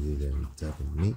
一人在外面。